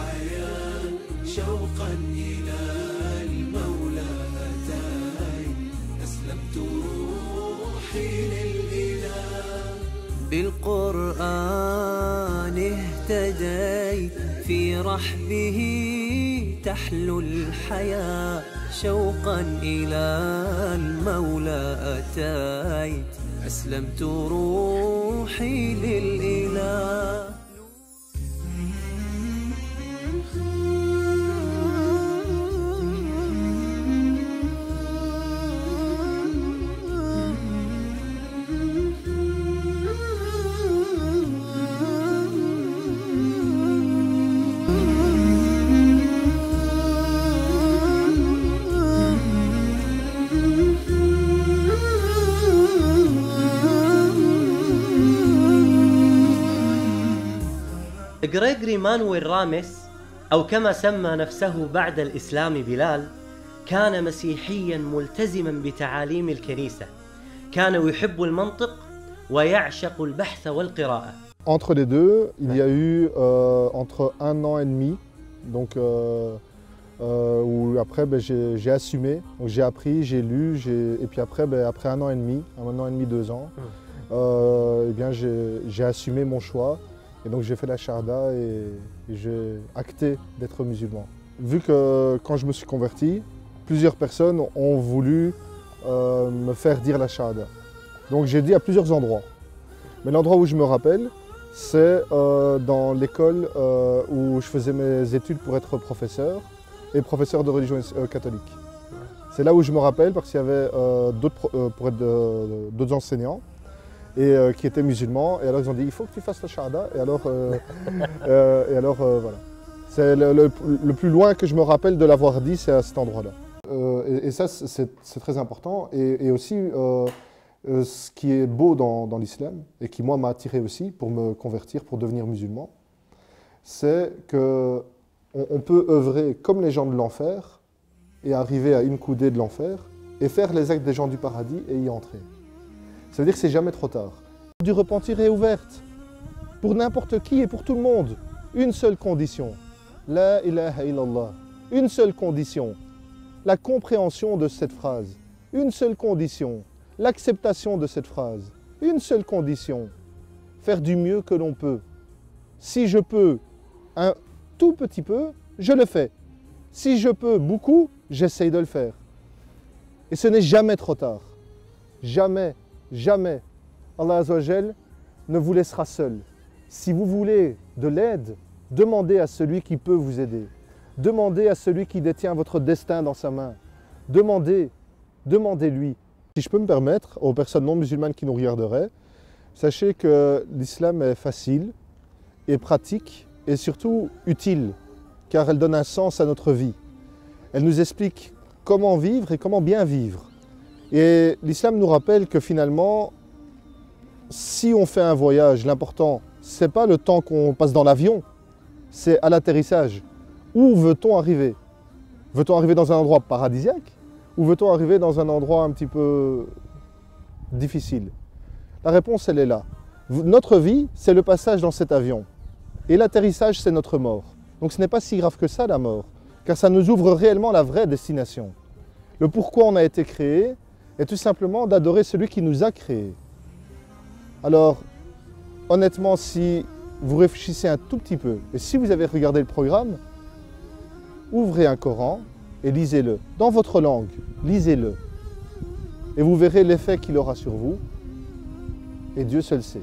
الحياة شوقا إلى المولى أتاي أسلمت روحي للإله. بالقرآن اهتديت في رحبه تحلو الحياة شوقا إلى المولى أتيت أسلمت روحي للإله. غريغوري مانويل راميس أو كما سمى نفسه بعد الإسلام بلال كان مسيحيا ملتزما بتعاليم الكنيسة كان يحب المنطق ويعشق البحث والقراءة Entre les deux, il y a eu euh, entre un an et demi, donc euh, euh, où après ben, j'ai assumé, donc j'ai appris, j'ai lu, et puis après, ben, après un an et demi, un an et demi, deux ans, Mm. euh, eh bien j'ai assumé mon choix et donc j'ai fait la charda et, j'ai acté d'être musulman. Vu que quand je me suis converti, plusieurs personnes ont voulu euh, me faire dire la charda. Donc j'ai dit à plusieurs endroits. Mais l'endroit où je me rappelle, c'est euh, dans l'école euh, où je faisais mes études pour être professeur et professeur de religion catholique. C'est là où je me rappelle parce qu'il y avait d'autres pro- pour être de- d'autres enseignants et euh, qui étaient musulmans. Et alors ils ont dit il faut que tu fasses la shahada. Et alors, euh, euh, et alors voilà. C'est le, le- le plus loin que je me rappelle de l'avoir dit, c'est à cet endroit-là. Et, et ça, c'est très important. Et, et aussi, ce qui est beau dans, dans l'islam, et qui moi m'a attiré aussi pour me convertir, pour devenir musulman, c'est que on, on peut œuvrer comme les gens de l'enfer et arriver à une coudée de l'enfer et faire les actes des gens du paradis et y entrer. Ça veut dire que c'est jamais trop tard. Du repentir est ouverte pour n'importe qui et pour tout le monde. Une seule condition. La ilaha illallah. Une seule condition. La compréhension de cette phrase. Une seule condition. L'acceptation de cette phrase. Une seule condition. Faire du mieux que l'on peut. Si je peux un tout petit peu, je le fais. Si je peux beaucoup, j'essaye de le faire. Et ce n'est jamais trop tard. Jamais, jamais. Allah ne vous laissera seul. Si vous voulez de l'aide, demandez à celui qui peut vous aider. Demandez à celui qui détient votre destin dans sa main. Demandez, demandez-lui. Si je peux me permettre, aux personnes non musulmanes qui nous regarderaient, sachez que l'islam est facile et pratique et surtout utile, car elle donne un sens à notre vie. Elle nous explique comment vivre et comment bien vivre. Et l'islam nous rappelle que finalement, si on fait un voyage, l'important, c'est pas le temps qu'on passe dans l'avion, c'est à l'atterrissage. Où veut-on arriver? Veut-on arriver dans un endroit paradisiaque ou veut-on arriver dans un endroit un petit peu difficile? La réponse, elle est là. Notre vie, c'est le passage dans cet avion. Et l'atterrissage, c'est notre mort. Donc ce n'est pas si grave que ça, la mort, car ça nous ouvre réellement la vraie destination. Le pourquoi on a été créé est tout simplement d'adorer celui qui nous a créés. Alors, honnêtement, si vous réfléchissez un tout petit peu, et si vous avez regardé le programme, ouvrez un Coran et lisez-le. Dans votre langue, lisez-le. Et vous verrez l'effet qu'il aura sur vous. Et Dieu seul sait.